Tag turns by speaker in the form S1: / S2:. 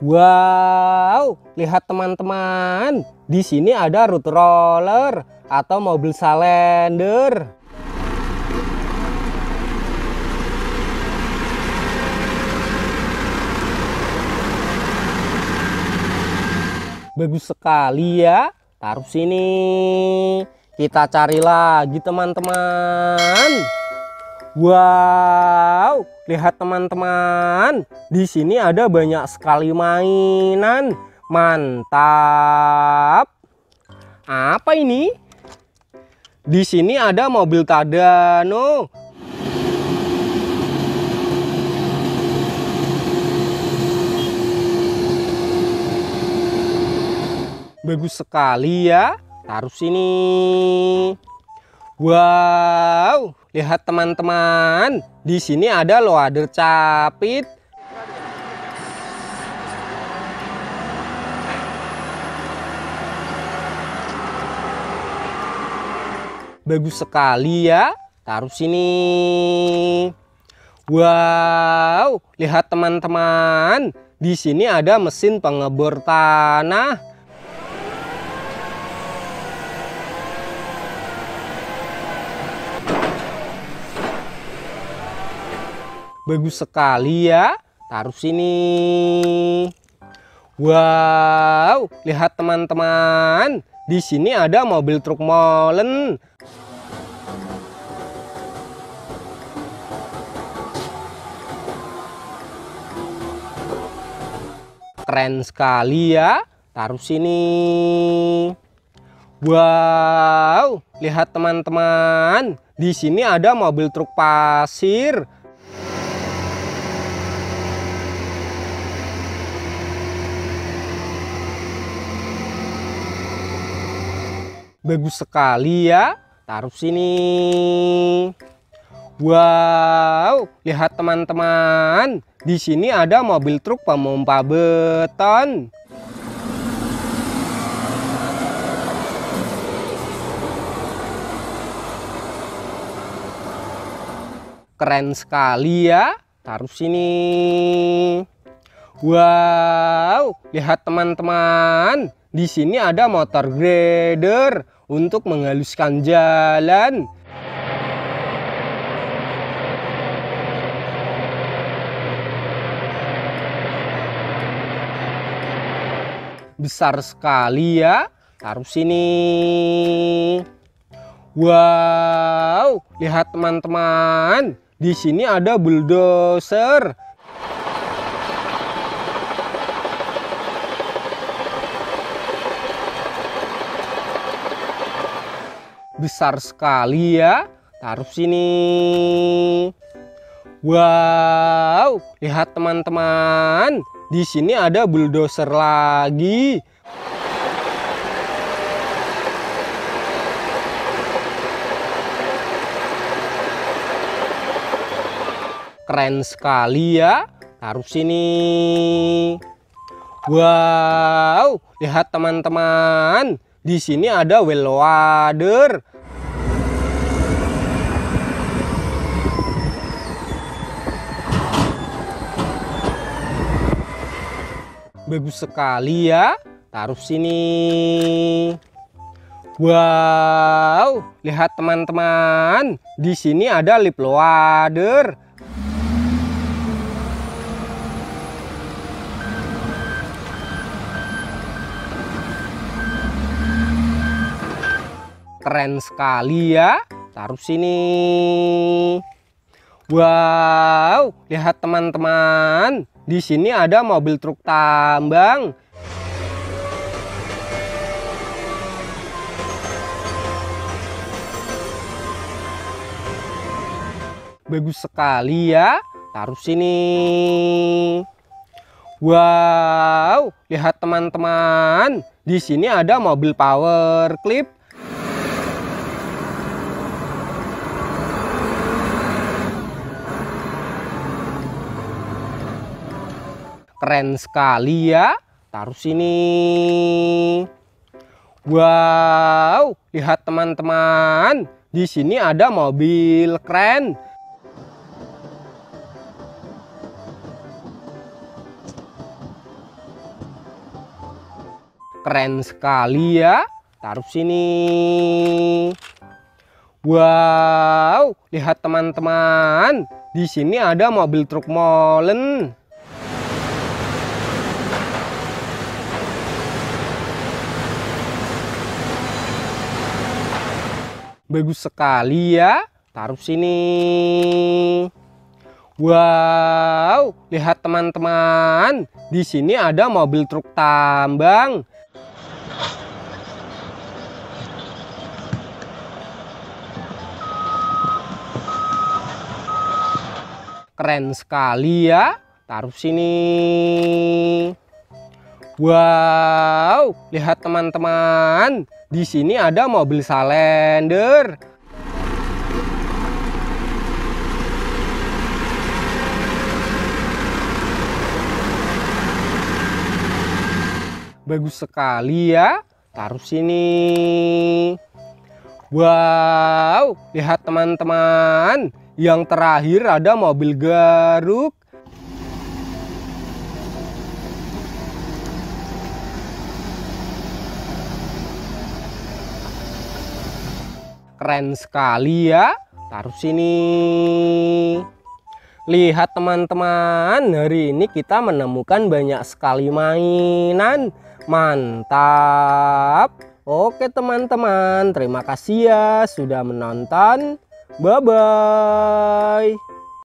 S1: Wow, lihat teman-teman. Di sini ada root roller atau mobil salender. Bagus sekali ya. Taruh sini. Kita cari lagi teman-teman. Wow, lihat teman-teman. Di sini ada banyak sekali mainan. Mantap. Apa ini? Di sini ada mobil Tadano. Bagus sekali ya. Taruh sini. Wow, lihat teman-teman. Di sini ada loader capit. Bagus sekali ya. Taruh sini. Wow, lihat teman-teman. Di sini ada mesin pengebor tanah. Bagus sekali ya. Taruh sini. Wow, lihat teman-teman. Di sini ada mobil truk molen. Keren sekali ya. Taruh sini. Wow, lihat teman-teman. Di sini ada mobil truk pasir. Bagus sekali ya. Taruh sini. Wow, lihat teman-teman. Di sini ada mobil truk pemompa beton. Keren sekali ya. Taruh sini. Wow, lihat teman-teman. Di sini ada motor grader untuk menghaluskan jalan. Besar sekali ya. Taruh sini. Wow, lihat teman-teman. Di sini ada bulldozer. Besar sekali ya. Taruh sini. Wow, lihat teman-teman. Di sini ada bulldozer lagi. Keren sekali ya. Taruh sini. Wow, lihat teman-teman. Di sini ada well wader. Bagus sekali ya. Taruh sini. Wow, lihat teman-teman. Di sini ada lip loader. Keren sekali ya. Taruh sini. Wow, lihat teman-teman. Di sini ada mobil truk tambang. Bagus sekali ya. Taruh sini. Wow, lihat teman-teman. Di sini ada mobil power clip. Keren sekali ya. Taruh sini. Wow, lihat teman-teman. Di sini ada mobil keren. Keren sekali ya. Taruh sini. Wow, lihat teman-teman. Di sini ada mobil truk molen. Bagus sekali ya. Taruh sini. Wow, lihat teman-teman. Di sini ada mobil truk tambang. Keren sekali ya. Taruh sini. Wow, lihat teman-teman. Di sini ada mobil salender. Bagus sekali ya. Taruh sini. Wow, lihat teman-teman. Yang terakhir ada mobil garuk. Keren sekali ya. Taruh sini. Lihat teman-teman, hari ini kita menemukan banyak sekali mainan. Mantap. Oke teman-teman, terima kasih ya sudah menonton. Bye-bye.